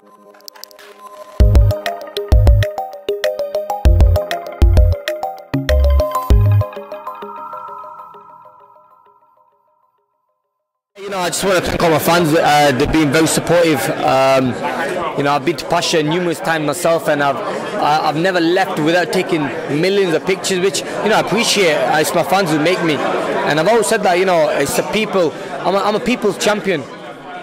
You know, I just want to thank all my fans. Uh, they've been very supportive. Um, you know, I've been to Pasha numerous times myself, and I've I've never left without taking millions of pictures, which you know I appreciate. It's my fans who make me, and I've always said that. You know, it's the people. I'm a, I'm a people's champion,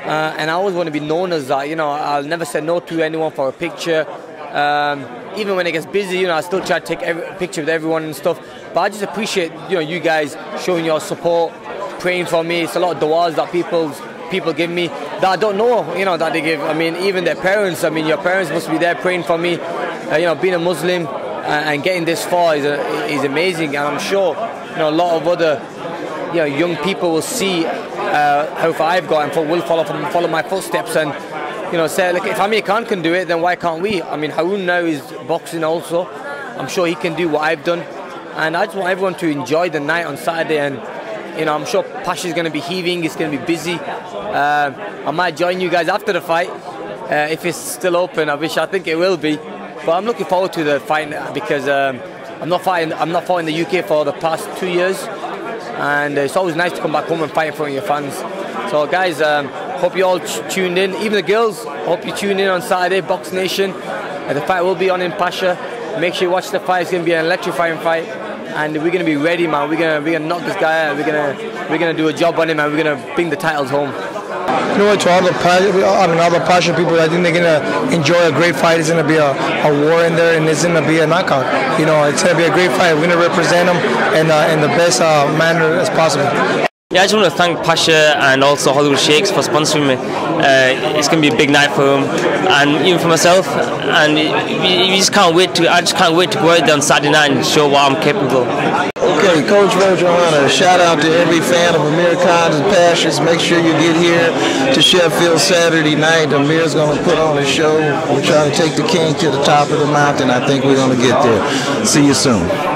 uh, and I always want to be known as that. You know, I'll never say no to anyone for a picture. Um, even when it gets busy, you know, I still try to take a picture with everyone and stuff. But I just appreciate you know you guys showing your support praying for me. It's a lot of du'as that people people give me that I don't know, you know, that they give. I mean, even their parents. I mean, your parents must be there praying for me. Uh, you know, being a Muslim and, and getting this far is a, is amazing, and I'm sure you know a lot of other you know young people will see uh, how far I've got and will follow follow my footsteps and. You know, say, look, if Amir Khan can do it, then why can't we? I mean, Haroon now is boxing also. I'm sure he can do what I've done. And I just want everyone to enjoy the night on Saturday and you know, I'm sure Pasha's going to be heaving. It's going to be busy. Uh, I might join you guys after the fight uh, if it's still open. I wish I think it will be, but I'm looking forward to the fight because um, I'm not fighting. I'm not fighting the UK for the past two years, and it's always nice to come back home and fight in front of your fans. So, guys, um, hope you all tuned in. Even the girls, hope you tune in on Saturday, Box Nation. Uh, the fight will be on in Pasha. Make sure you watch the fight. It's going to be an electrifying fight and we're gonna be ready, man. We're gonna we're gonna knock this guy out. We're gonna we're gonna do a job on him, and we're gonna bring the titles home. You know what? To all the I mean, all the passion people, I think they're gonna enjoy a great fight. It's gonna be a, a war in there, and it's gonna be a knockout. You know, it's gonna be a great fight. We're gonna represent them in uh, in the best uh, manner as possible. Yeah, I just want to thank Pasha and also Hollywood Shakes for sponsoring me. Uh, it's going to be a big night for them, and even for myself. And we just can't wait to. I just can't wait to go out there on Saturday night and show what I'm capable. Okay, Coach Hunter, shout out to every fan of Amir Khan's Passions. Make sure you get here to Sheffield Saturday night. Amir's going to put on a show. We're trying to take the king to the top of the mountain. I think we're going to get there. See you soon.